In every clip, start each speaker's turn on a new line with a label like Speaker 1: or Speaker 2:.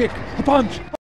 Speaker 1: kick, a punch.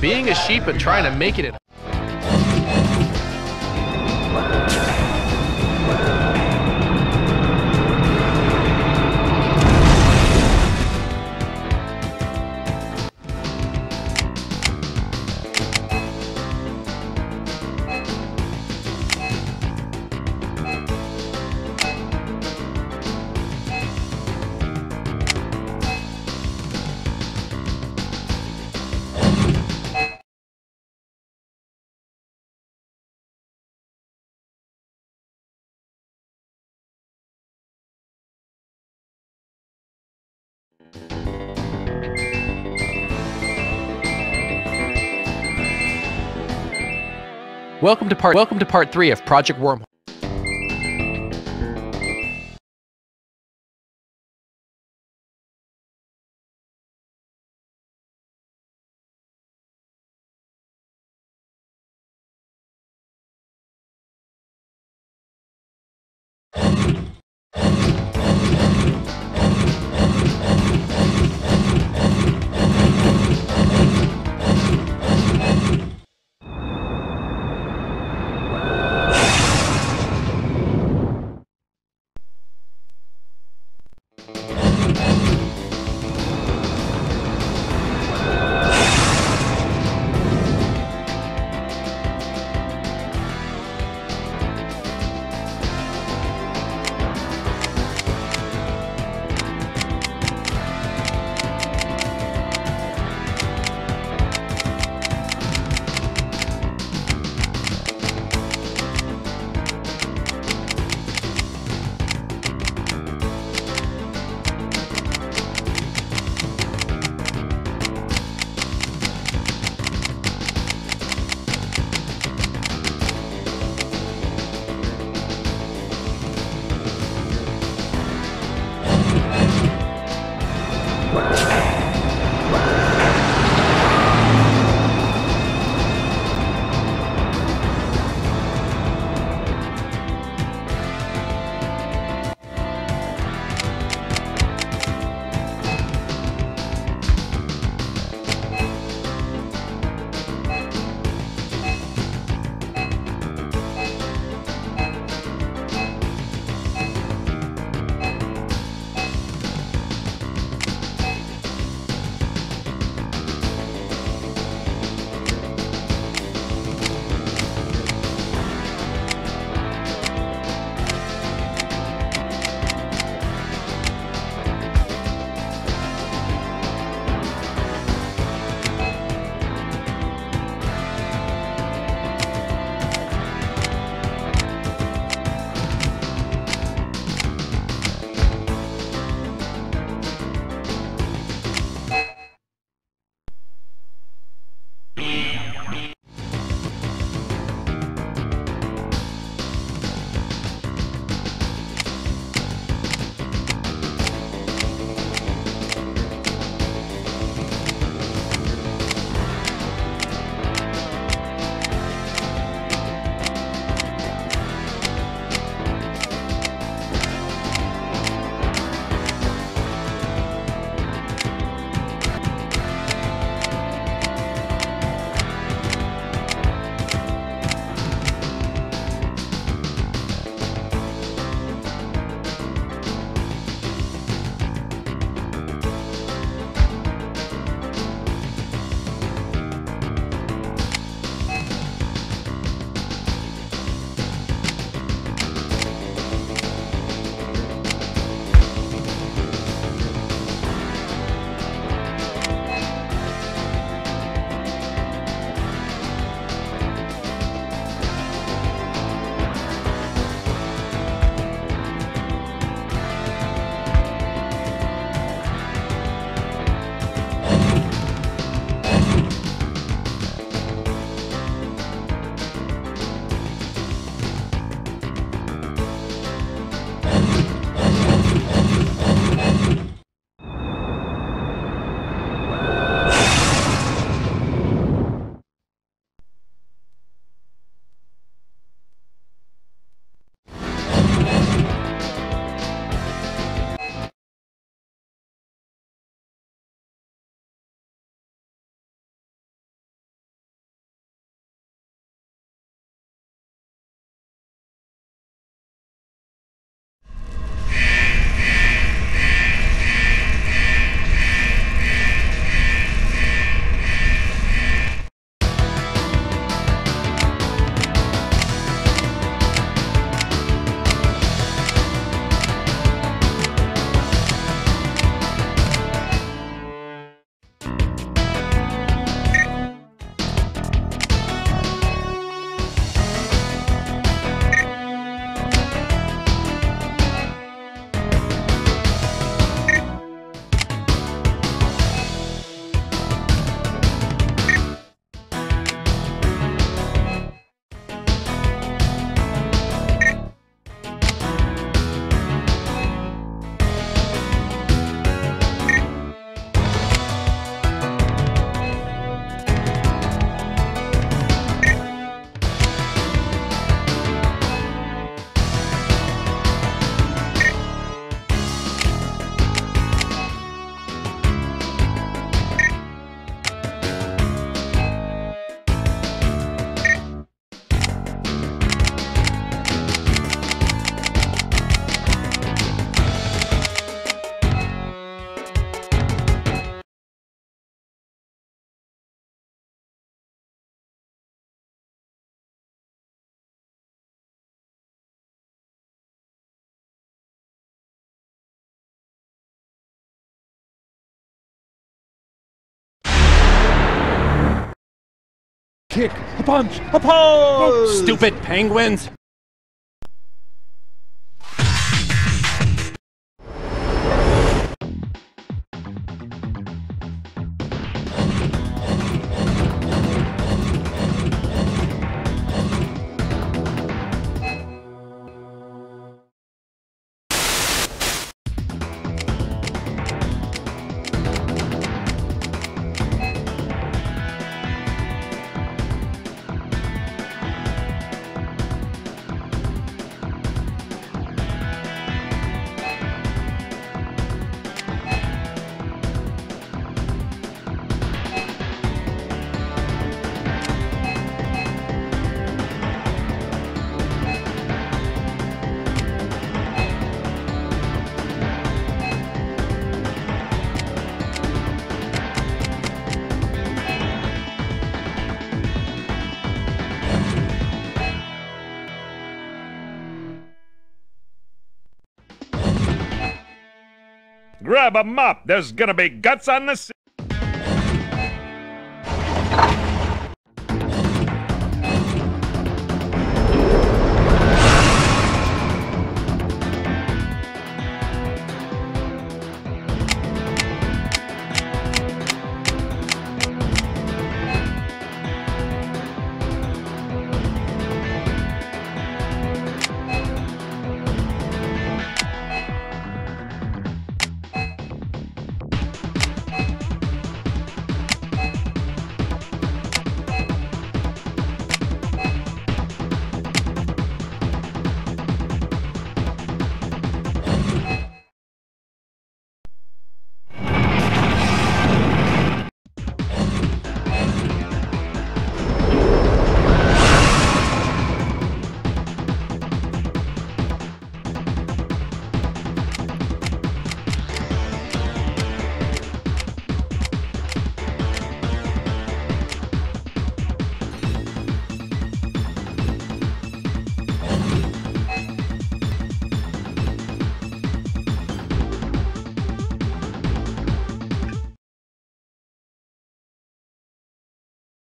Speaker 1: Being a sheep and trying to make it Welcome to part welcome to part 3 of Project Wormhole.
Speaker 2: Kick, a punch, a pose!
Speaker 1: Stupid penguins!
Speaker 2: Grab a mop. There's gonna be guts on the.